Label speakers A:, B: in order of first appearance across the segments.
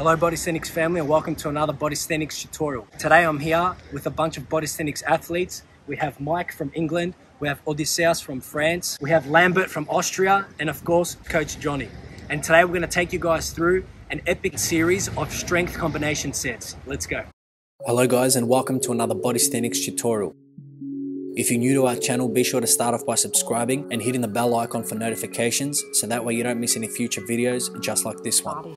A: Hello Bodysthenics family and welcome to another Bodysthenics tutorial. Today I'm here with a bunch of Bodysthenics athletes. We have Mike from England, we have Odysseus from France, we have Lambert from Austria, and of course, Coach Jonny. And today we're going to take you guys through an epic series of strength combination sets. Let's go. Hello guys and welcome to another Bodysthenics tutorial. If you're new to our channel, be sure to start off by subscribing and hitting the bell icon for notifications so that way you don't miss any future videos just like this one.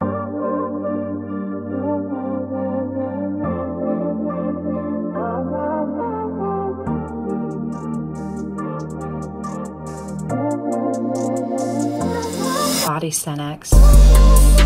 B: Bodysthenics. Bodysthenics.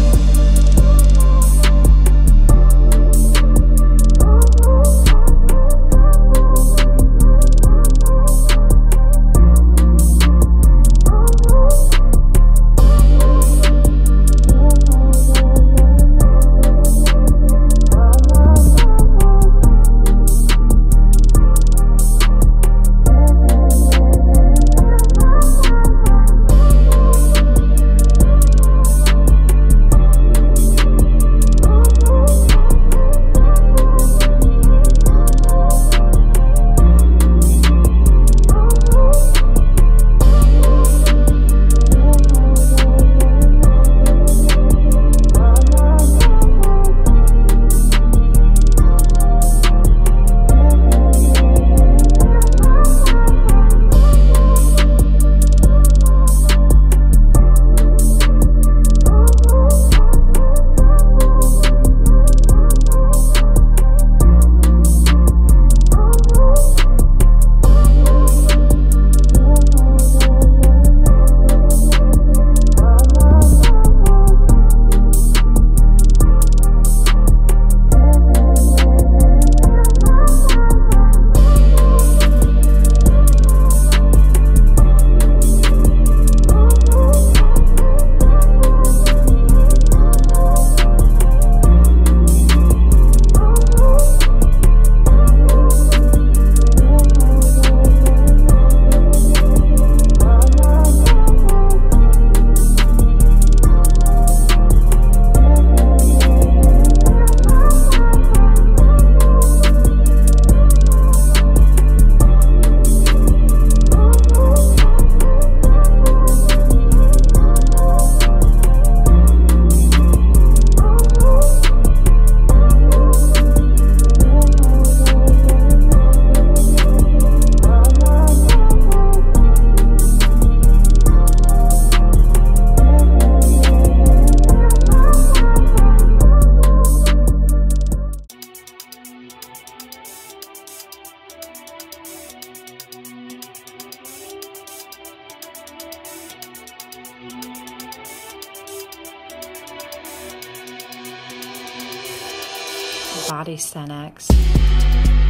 B: Bodysthenics.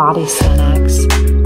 B: body scan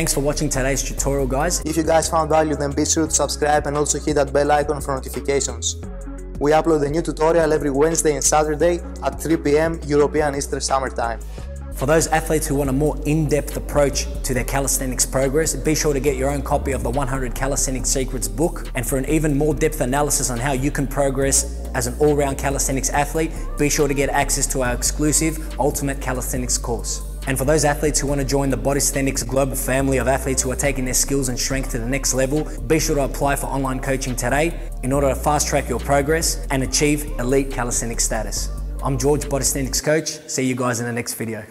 A: Thanks for watching today's tutorial guys.
C: If you guys found value then be sure to subscribe and also hit that bell icon for notifications. We upload a new tutorial every Wednesday and Saturday at 3 pm European Easter Summer Time.
A: For those athletes who want a more in-depth approach to their calisthenics progress, be sure to get your own copy of the 100 Calisthenics Secrets book. And for an even more depth analysis on how you can progress as an all-round calisthenics athlete, be sure to get access to our exclusive Ultimate Calisthenics course. And for those athletes who want to join the Bodysthenics global family of athletes who are taking their skills and strength to the next level, be sure to apply for online coaching today in order to fast track your progress and achieve elite calisthenics status. I'm George, Bodysthenics coach. See you guys in the next video.